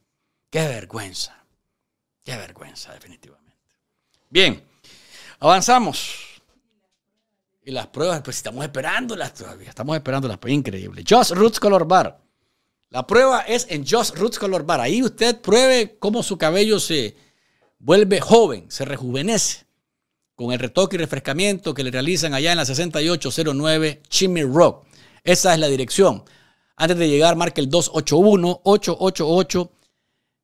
Qué vergüenza, qué vergüenza definitivamente. Bien, avanzamos. Y las pruebas, pues estamos esperándolas todavía, estamos esperándolas, pues increíble. Just Roots Color Bar. La prueba es en Just Roots Color Bar. Ahí usted pruebe cómo su cabello se vuelve joven, se rejuvenece con el retoque y refrescamiento que le realizan allá en la 6809 Chimney Rock. Esa es la dirección. Antes de llegar, marque el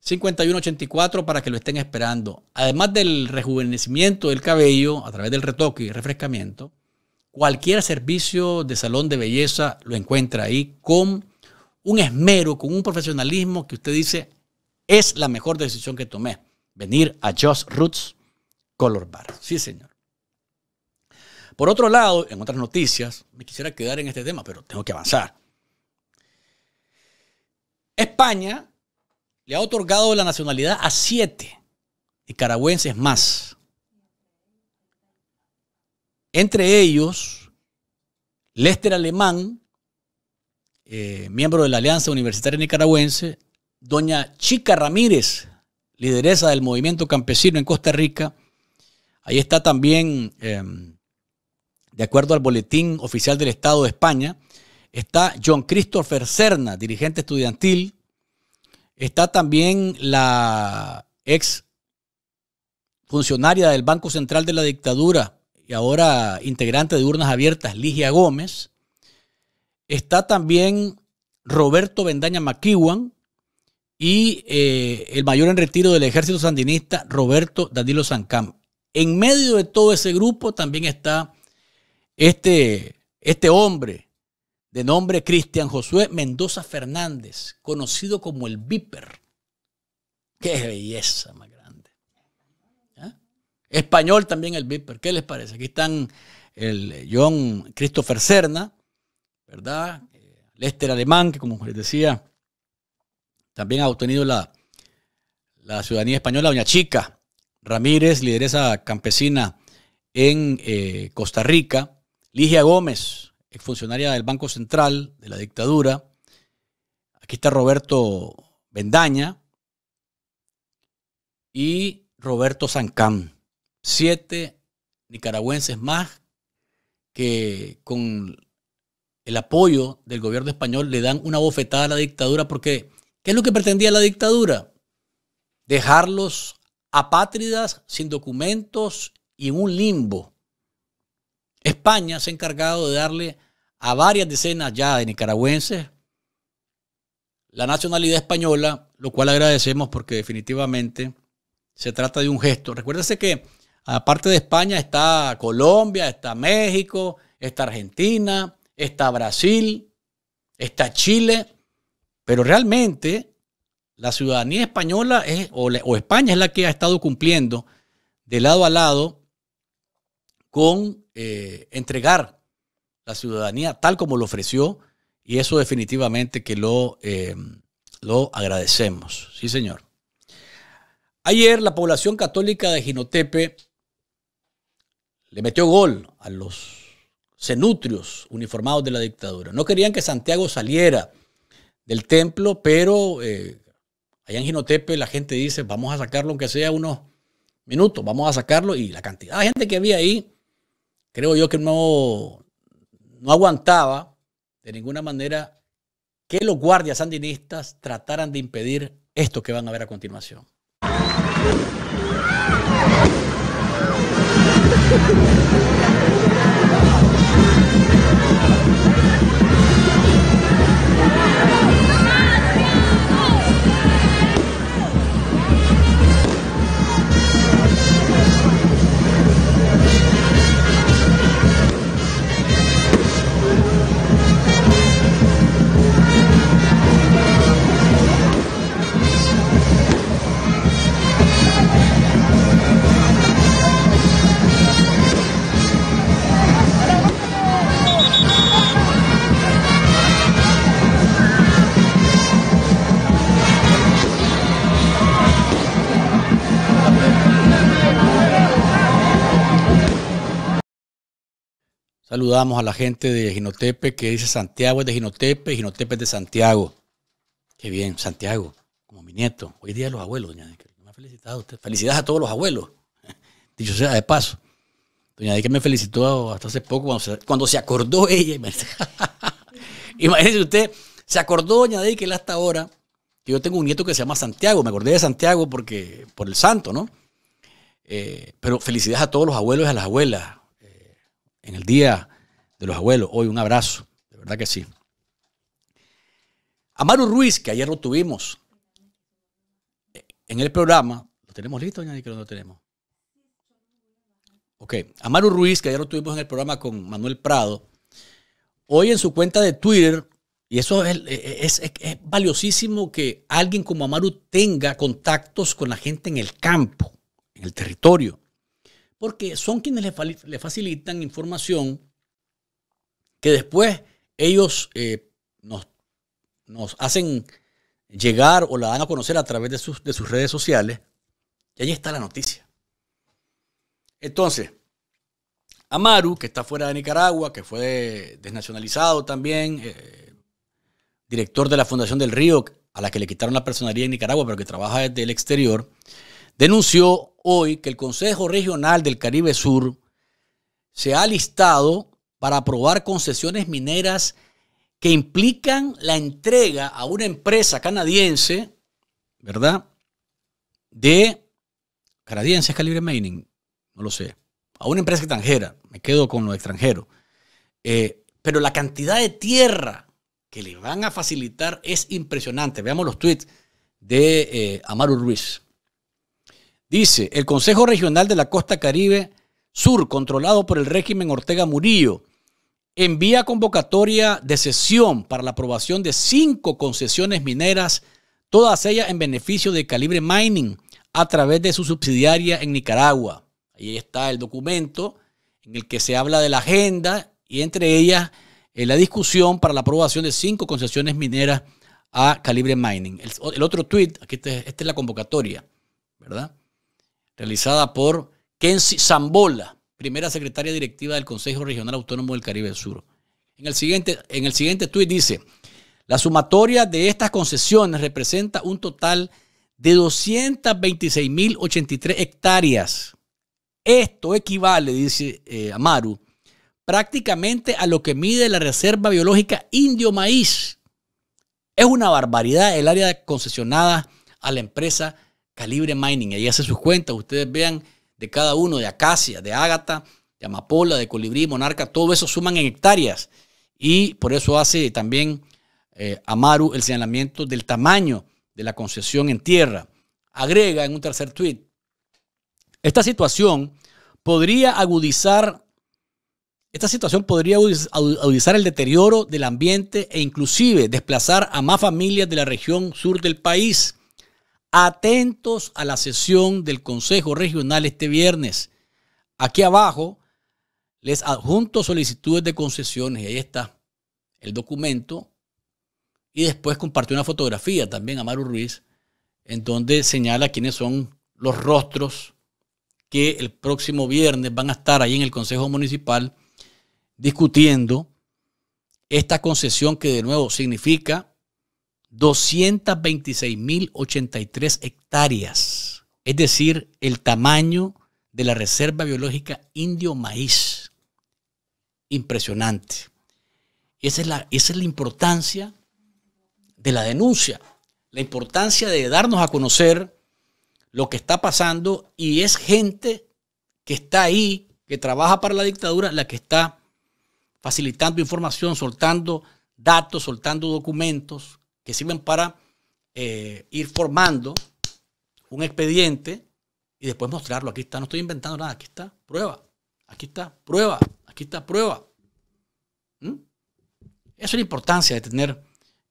281-888-5184 para que lo estén esperando. Además del rejuvenecimiento del cabello a través del retoque y refrescamiento, cualquier servicio de salón de belleza lo encuentra ahí con un esmero, con un profesionalismo que usted dice es la mejor decisión que tomé. Venir a Just Roots Color Bar. Sí, señor. Por otro lado, en otras noticias, me quisiera quedar en este tema, pero tengo que avanzar. España le ha otorgado la nacionalidad a siete nicaragüenses más. Entre ellos, Lester Alemán, eh, miembro de la Alianza Universitaria Nicaragüense, doña Chica Ramírez, lideresa del movimiento campesino en Costa Rica. Ahí está también, em, de acuerdo al boletín oficial del Estado de España, Está John Christopher Cerna, dirigente estudiantil. Está también la ex funcionaria del Banco Central de la Dictadura y ahora integrante de Urnas Abiertas, Ligia Gómez. Está también Roberto Bendaña McEwan y eh, el mayor en retiro del ejército sandinista, Roberto Danilo Sancam. En medio de todo ese grupo también está este, este hombre de nombre Cristian Josué Mendoza Fernández, conocido como el Viper. Qué belleza más grande. Español también el Viper. ¿Qué les parece? Aquí están el John Christopher Cerna, ¿verdad? Lester Alemán, que como les decía, también ha obtenido la, la ciudadanía española. Doña Chica Ramírez, lideresa campesina en eh, Costa Rica. Ligia Gómez, exfuncionaria del Banco Central de la dictadura. Aquí está Roberto Bendaña y Roberto Sancam. Siete nicaragüenses más que con el apoyo del gobierno español le dan una bofetada a la dictadura porque ¿qué es lo que pretendía la dictadura? Dejarlos apátridas, sin documentos y en un limbo. España se ha encargado de darle a varias decenas ya de nicaragüenses la nacionalidad española, lo cual agradecemos porque definitivamente se trata de un gesto. Recuérdese que aparte de España está Colombia, está México, está Argentina, está Brasil, está Chile, pero realmente la ciudadanía española es, o, o España es la que ha estado cumpliendo de lado a lado con eh, entregar la ciudadanía tal como lo ofreció y eso definitivamente que lo, eh, lo agradecemos. Sí, señor. Ayer la población católica de Ginotepe le metió gol a los cenutrios uniformados de la dictadura. No querían que Santiago saliera del templo, pero eh, allá en Ginotepe la gente dice, vamos a sacarlo aunque sea unos minutos, vamos a sacarlo y la cantidad de gente que había ahí creo yo que no, no aguantaba de ninguna manera que los guardias sandinistas trataran de impedir esto que van a ver a continuación. Saludamos a la gente de Ginotepe que dice Santiago es de Ginotepe, Ginotepe es de Santiago. Qué bien, Santiago, como mi nieto. Hoy día los abuelos, doña Dique. Me ha felicitado usted. Felicidades a todos los abuelos. Dicho sea de paso. Doña Dique me felicitó hasta hace poco cuando se, acordó ella. Imagínese usted, se acordó doña Dique hasta ahora que yo tengo un nieto que se llama Santiago. Me acordé de Santiago porque por el santo, ¿no? Eh, pero felicidades a todos los abuelos y a las abuelas en el día de los abuelos. Hoy un abrazo, de verdad que sí. Amaru Ruiz, que ayer lo tuvimos en el programa. ¿Lo tenemos listo, doña que no tenemos? Ok. Amaru Ruiz, que ayer lo tuvimos en el programa con Manuel Prado. Hoy en su cuenta de Twitter, y eso es, es, es, es valiosísimo que alguien como Amaru tenga contactos con la gente en el campo en el territorio, porque son quienes le, facilitan información que después ellos eh, nos, nos, hacen llegar o la dan a conocer a través de sus, de sus redes sociales. Y ahí está la noticia. Entonces, Amaru, que está fuera de Nicaragua, que fue desnacionalizado también, eh, director de la Fundación del Río, a la que le quitaron la personalidad en Nicaragua, pero que trabaja desde el exterior, denunció hoy que el Consejo Regional del Caribe Sur se ha listado para aprobar concesiones mineras que implican la entrega a una empresa canadiense, ¿verdad? De canadiense calibre mining, no lo sé, a una empresa extranjera, me quedo con lo extranjero. Eh, pero la cantidad de tierra que le van a facilitar es impresionante. Veamos los tweets de eh, Amaru Ruiz. Dice, el Consejo Regional de la Costa Caribe Sur, controlado por el régimen Ortega Murillo, envía convocatoria de sesión para la aprobación de cinco concesiones mineras, todas ellas en beneficio de Calibre Mining, a través de su subsidiaria en Nicaragua. Ahí está el documento en el que se habla de la agenda y entre ellas eh, la discusión para la aprobación de cinco concesiones mineras a Calibre Mining. El, otro tweet, aquí esta es la convocatoria, ¿verdad? Realizada por Kensi Zambola, primera secretaria directiva del Consejo Regional Autónomo del Caribe Sur. En el siguiente, en el siguiente tuit dice, la sumatoria de estas concesiones representa un total de 226.083 hectáreas. Esto equivale, dice eh, Amaru, prácticamente a lo que mide la Reserva Biológica Indio Maíz. Es una barbaridad el área concesionada a la empresa Calibre Mining. Ahí hace sus cuentas. Ustedes vean de cada uno, de acacia, de ágata, de amapola, de colibrí, monarca, todo eso suman en hectáreas. Y por eso hace también eh, Amaru el señalamiento del tamaño de la concesión en tierra. Agrega en un tercer tuit, esta situación podría agudizar, esta situación podría agudizar el deterioro del ambiente e inclusive desplazar a más familias de la región sur del país atentos a la sesión del Consejo Regional este viernes. Aquí abajo les adjunto solicitudes de concesiones ahí está el documento. Y después compartió una fotografía también a Maru Ruiz en donde señala quiénes son los rostros que el próximo viernes van a estar ahí en el Consejo Municipal discutiendo esta concesión que de nuevo significa 226.083 hectáreas, es decir, el tamaño de la Reserva Biológica Indio Maíz. Impresionante. Esa es la, esa es la importancia de la denuncia, la importancia de darnos a conocer lo que está pasando y es gente que está ahí, que trabaja para la dictadura, la que está facilitando información, soltando datos, soltando documentos, que sirven para eh, ir formando un expediente y después mostrarlo. Aquí está, no estoy inventando nada, aquí está, prueba, aquí está, prueba, aquí está, prueba. ¿Mm? Esa es la importancia de tener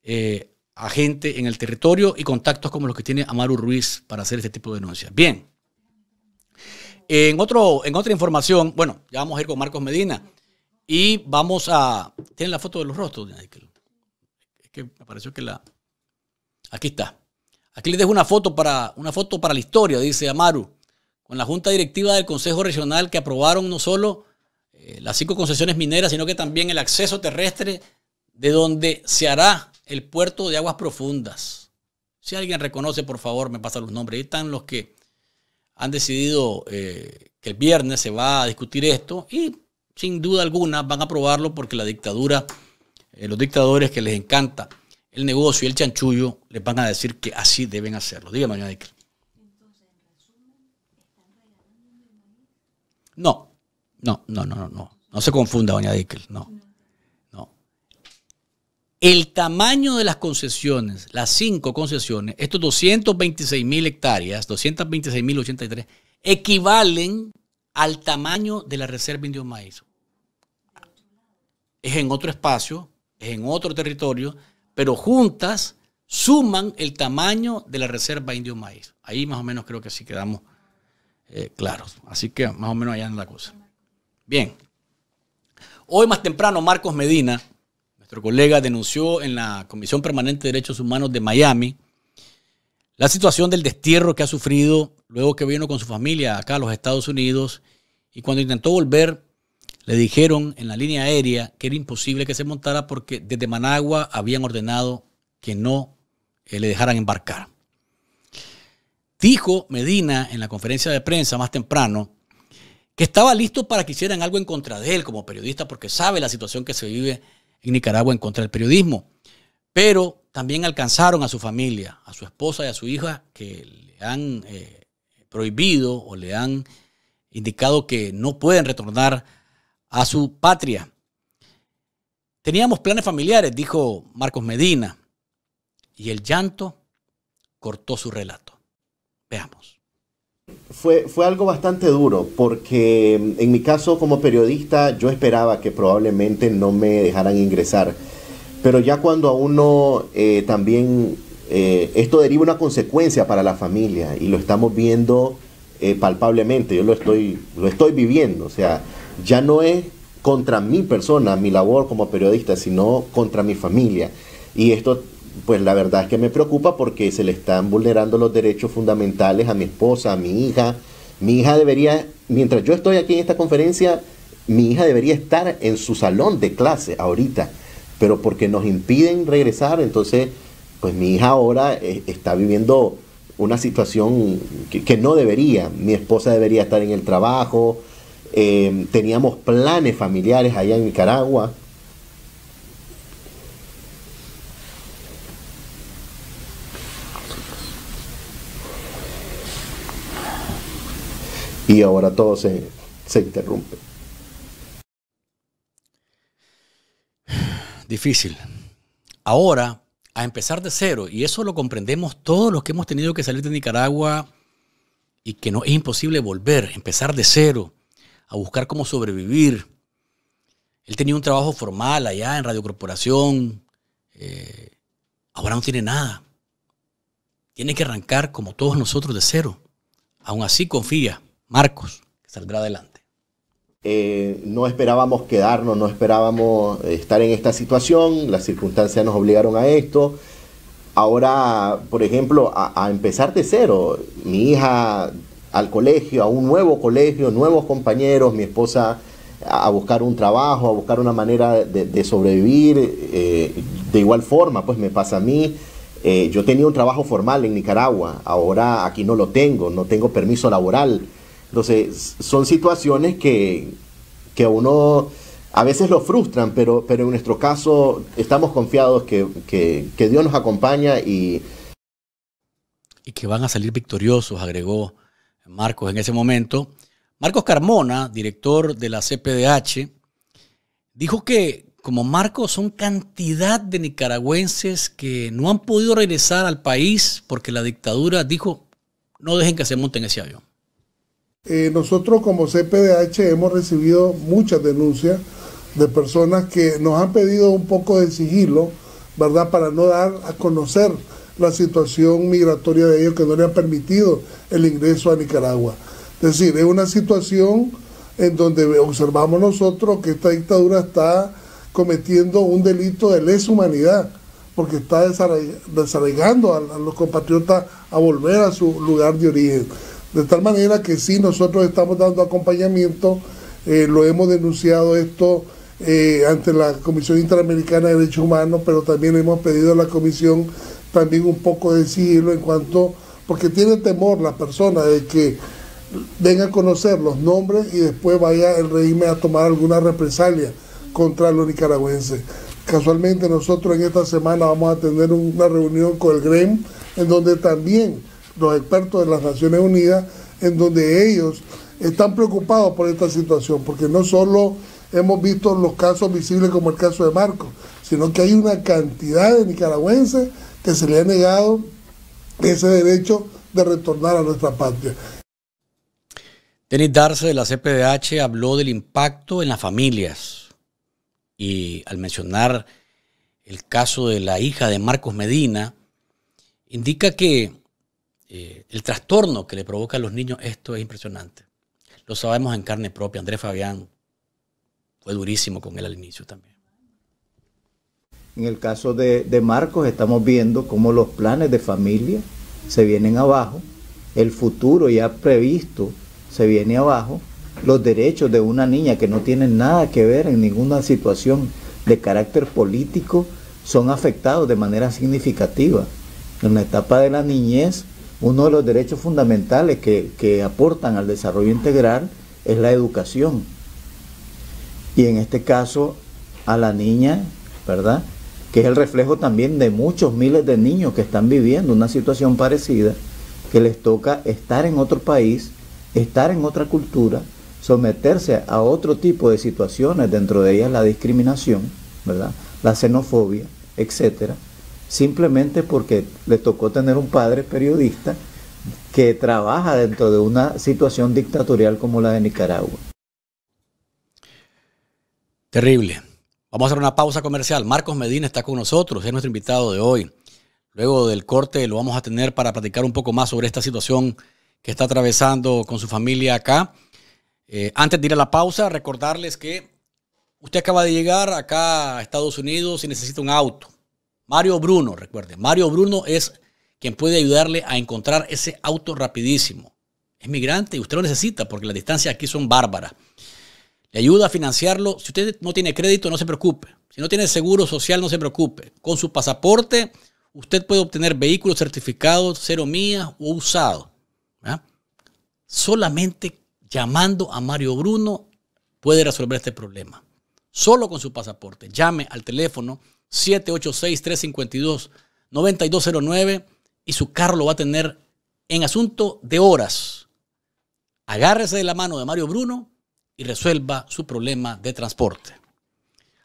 eh, a gente en el territorio y contactos como los que tiene Amaru Ruiz para hacer este tipo de denuncias. Bien. En, otro, en otra información, bueno, ya vamos a ir con Marcos Medina y vamos a... ¿Tienen la foto de los rostros? Me pareció que la... Aquí está. Aquí les dejo una foto para, una foto para la historia, dice Amaru, con la Junta Directiva del Consejo Regional que aprobaron no solo eh, las cinco concesiones mineras, sino que también el acceso terrestre de donde se hará el puerto de aguas profundas. Si alguien reconoce, por favor, me pasa los nombres. Ahí están los que han decidido eh, que el viernes se va a discutir esto y sin duda alguna van a aprobarlo porque la dictadura, eh, los dictadores que les encanta el negocio y el chanchullo, les van a decir que así deben hacerlo. Dígame, doña Dickel. No, no, no, no, no, no. Se confunda, doña Dickel, no. No. El tamaño de las concesiones, las cinco concesiones, estos 226 mil hectáreas, 226 mil 83, equivalen al tamaño de la reserva indio maíz. Es en otro espacio, es en otro territorio, pero juntas suman el tamaño de la reserva indio maíz. Ahí más o menos creo que sí quedamos eh, claros. Así que más o menos allá en la cosa. Bien. Hoy más temprano Marcos Medina, nuestro colega, denunció en la Comisión Permanente de Derechos Humanos de Miami la situación del destierro que ha sufrido luego que vino con su familia acá a los Estados Unidos y cuando intentó volver le dijeron en la línea aérea que era imposible que se montara porque desde Managua habían ordenado que no eh, le dejaran embarcar. Dijo Medina en la conferencia de prensa más temprano que estaba listo para que hicieran algo en contra de él como periodista porque sabe la situación que se vive en Nicaragua en contra del periodismo. Pero también alcanzaron a su familia, a su esposa y a su hija que le han eh, prohibido o le han indicado que no pueden retornar a su patria. Teníamos planes familiares, dijo Marcos Medina, y el llanto cortó su relato. Veamos. Fue, fue algo bastante duro porque en mi caso como periodista yo esperaba que probablemente no me dejaran ingresar, pero ya cuando a uno eh, también eh, esto deriva una consecuencia para la familia y lo estamos viendo eh, palpablemente, yo lo estoy, lo estoy viviendo, o sea, ya no es contra mi persona, mi labor como periodista, sino contra mi familia. Y esto pues la verdad es que me preocupa porque se le están vulnerando los derechos fundamentales a mi esposa, a mi hija. Mi hija debería, mientras yo estoy aquí en esta conferencia, mi hija debería estar en su salón de clase ahorita, pero porque nos impiden regresar, entonces, pues mi hija ahora eh, está viviendo una situación que, no debería. Mi esposa debería estar en el trabajo, eh, teníamos planes familiares allá en Nicaragua, y ahora todo se, interrumpe. Difícil. Ahora, a empezar de cero, y eso lo comprendemos todos los que hemos tenido que salir de Nicaragua y que no es imposible volver, empezar de cero, a buscar cómo sobrevivir. Él tenía un trabajo formal allá en Radio Corporación, eh, ahora no tiene nada. Tiene que arrancar como todos nosotros de cero. Aún así confía Marcos, que saldrá adelante. Eh, no esperábamos quedarnos, no esperábamos estar en esta situación, las circunstancias nos obligaron a esto. Ahora, por ejemplo, a, empezar de cero, mi hija al colegio, a un nuevo colegio, nuevos compañeros, mi esposa a buscar un trabajo, a buscar una manera de, sobrevivir. Eh, de igual forma, pues me pasa a mí. Eh, yo tenía un trabajo formal en Nicaragua, ahora aquí no lo tengo, no tengo permiso laboral. Entonces, son situaciones que, que uno a veces lo frustran, pero, pero en nuestro caso estamos confiados que, que, Dios nos acompaña y... Y que van a salir victoriosos, agregó Marcos en ese momento. Marcos Carmona, director de la CPDH, dijo que como Marcos son cantidad de nicaragüenses que no han podido regresar al país porque la dictadura dijo, no dejen que se monten ese avión. Eh, nosotros como CPDH hemos recibido muchas denuncias de personas que nos han pedido un poco de sigilo, ¿verdad? Para no dar a conocer la situación migratoria de ellos que no le han permitido el ingreso a Nicaragua. Es decir, es una situación en donde observamos nosotros que esta dictadura está cometiendo un delito de lesa humanidad, porque está desarraigando a los compatriotas a volver a su lugar de origen. De tal manera que sí, nosotros estamos dando acompañamiento Eh, lo hemos denunciado esto eh, ante la Comisión Interamericana de Derechos Humanos, pero también hemos pedido a la Comisión también un poco de sigilo en cuanto, porque tiene temor la persona de que venga a conocer los nombres y después vaya el régimen a tomar alguna represalia contra los nicaragüenses. Casualmente nosotros en esta semana vamos a tener una reunión con el GREM, en donde también los expertos de las Naciones Unidas, en donde ellos están preocupados por esta situación, porque no solo hemos visto los casos visibles como el caso de Marcos, sino que hay una cantidad de nicaragüenses que se le ha negado ese derecho de retornar a nuestra patria. Denis Darce de la CPDH habló del impacto en las familias y al mencionar el caso de la hija de Marcos Medina, indica que eh, el trastorno que le provoca a los niños esto es impresionante. Lo sabemos en carne propia. Andrés Fabián fue durísimo con él al inicio también. En el caso de, Marcos estamos viendo cómo los planes de familia se vienen abajo, el futuro ya previsto se viene abajo, los derechos de una niña que no tienen nada que ver en ninguna situación de carácter político son afectados de manera significativa. En la etapa de la niñez, uno de los derechos fundamentales que, que aportan al desarrollo integral es la educación. Y en este caso, a la niña, ¿verdad? Que es el reflejo también de muchos miles de niños que están viviendo una situación parecida, que les toca estar en otro país, estar en otra cultura, someterse a otro tipo de situaciones, dentro de ellas la discriminación, ¿verdad? La xenofobia, etcétera, simplemente porque le tocó tener un padre periodista que trabaja dentro de una situación dictatorial como la de Nicaragua. Terrible. Vamos a hacer una pausa comercial. Marcos Medina está con nosotros, es nuestro invitado de hoy. Luego del corte lo vamos a tener para platicar un poco más sobre esta situación que está atravesando con su familia acá. Eh, antes de ir a la pausa, recordarles que usted acaba de llegar acá a Estados Unidos y necesita un auto. Mario Bruno, recuerde, Mario Bruno es quien puede ayudarle a encontrar ese auto rapidísimo. Es migrante y usted lo necesita porque las distancias aquí son bárbaras. Le ayuda a financiarlo. Si usted no tiene crédito, no se preocupe. Si no tiene seguro social, no se preocupe. Con su pasaporte, usted puede obtener vehículos certificados, cero millas o usados. Solamente llamando a Mario Bruno puede resolver este problema. Solo con su pasaporte. Llame al teléfono 786-352-9209 y su carro lo va a tener en asunto de horas. Agárrese de la mano de Mario Bruno y resuelva su problema de transporte.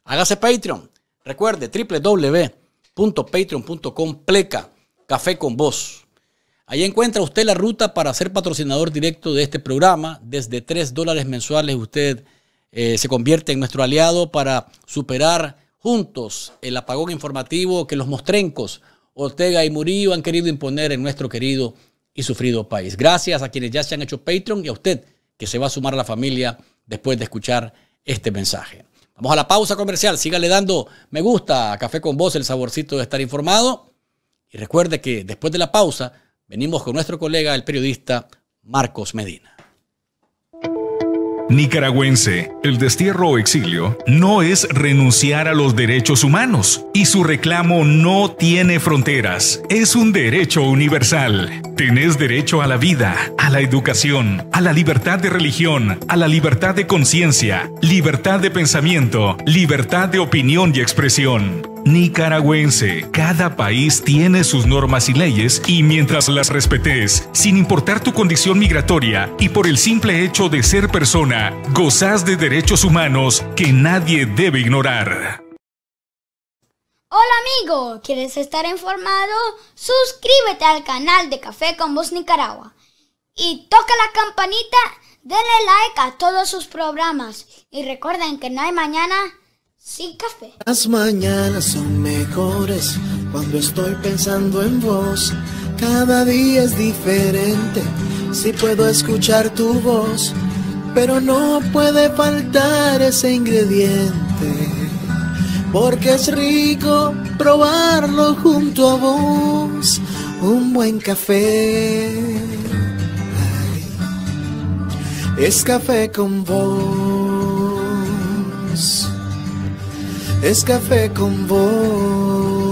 Hágase Patreon. Recuerde www.patreon.com pleca café con voz. Ahí encuentra usted la ruta para ser patrocinador directo de este programa. Desde 3 dólares mensuales usted eh, se convierte en nuestro aliado para superar juntos el apagón informativo que los mostrencos Ortega y Murillo han querido imponer en nuestro querido y sufrido país. Gracias a quienes ya se han hecho Patreon y a usted que se va a sumar a la familia después de escuchar este mensaje. Vamos a la pausa comercial. Sígale dando me gusta a Café con Voz, el saborcito de estar informado. Y recuerde que después de la pausa venimos con nuestro colega, el periodista Marcos Medina. Nicaragüense, el destierro o exilio no es renunciar a los derechos humanos y su reclamo no tiene fronteras. Es un derecho universal. Tenés derecho a la vida, a la educación, a la libertad de religión, a la libertad de conciencia, libertad de pensamiento, libertad de opinión y expresión. Nicaragüense, cada país tiene sus normas y leyes y mientras las respetes, sin importar tu condición migratoria y por el simple hecho de ser persona, gozas de derechos humanos que nadie debe ignorar. Hola amigo, ¿quieres estar informado? Suscríbete al canal de Café con Voz Nicaragua y toca la campanita, denle like a todos sus programas y recuerden que no hay mañana sin café. Las mañanas son mejores cuando estoy pensando en vos. Cada día es diferente si puedo escuchar tu voz, pero no puede faltar ese ingrediente porque es rico probarlo junto a vos, un buen café. Es café con vos es café con vos.